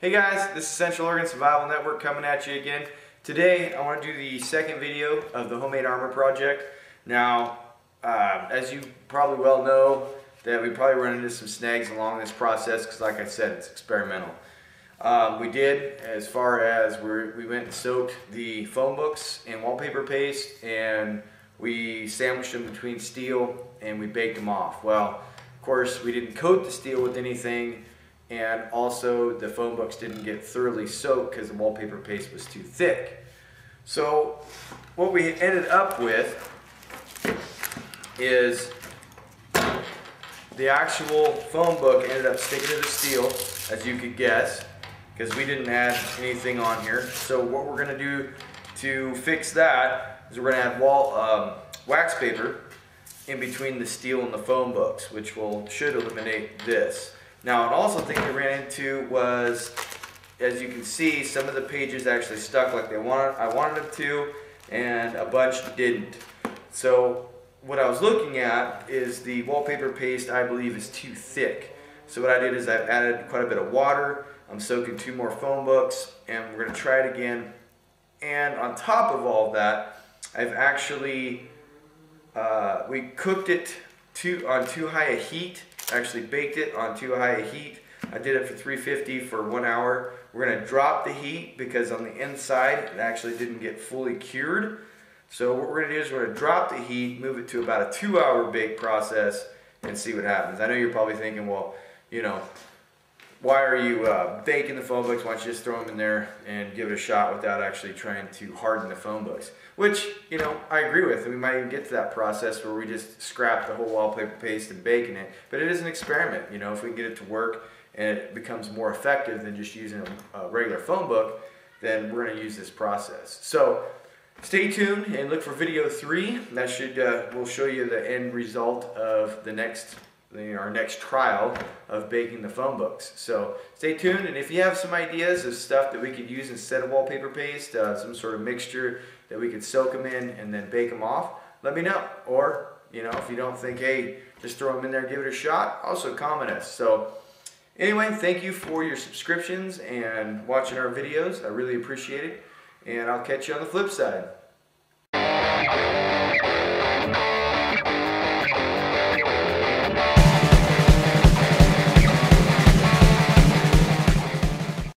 Hey guys, this is Central Oregon Survival Network coming at you again. Today I want to do the second video of the homemade armor project. Now, uh, as you probably well know, that we probably run into some snags along this process because like I said, it's experimental. Um, we did as far as we we went and soaked the phone books in wallpaper paste and we sandwiched them between steel and we baked them off. Well, of course, we didn't coat the steel with anything and also the phone books didn't get thoroughly soaked because the wallpaper paste was too thick. So what we ended up with is the actual phone book ended up sticking to the steel, as you could guess, because we didn't add anything on here. So what we're gonna do to fix that is we're gonna add wall um, wax paper in between the steel and the phone books, which will should eliminate this. Now, an also thing we ran into was, as you can see, some of the pages actually stuck like they wanted, I wanted them to, and a bunch didn't. So what I was looking at is the wallpaper paste I believe is too thick. So what I did is I've added quite a bit of water. I'm soaking two more phone books, and we're going to try it again. And on top of all that, I've actually uh, we cooked it too, on too high a heat actually baked it on too high a heat. I did it for 350 for one hour. We're gonna drop the heat because on the inside it actually didn't get fully cured. So what we're gonna do is we're gonna drop the heat, move it to about a two hour bake process and see what happens. I know you're probably thinking, well, you know, why are you uh, baking the phone books? Why don't you just throw them in there and give it a shot without actually trying to harden the phone books? Which, you know, I agree with. We might even get to that process where we just scrap the whole wallpaper paste and baking it. But it is an experiment, you know, if we get it to work and it becomes more effective than just using a, regular phone book, then we're going to use this process. So stay tuned and look for video three. That should, uh, will show you the end result of the next our next trial of baking the phone books. So stay tuned, and if you have some ideas of stuff that we could use instead of wallpaper paste, uh, some sort of mixture that we could soak them in and then bake them off, let me know. Or, you know, if you don't think, hey, just throw them in there, give it a shot, also comment us. So anyway, thank you for your subscriptions and watching our videos. I really appreciate it, and I'll catch you on the flip side.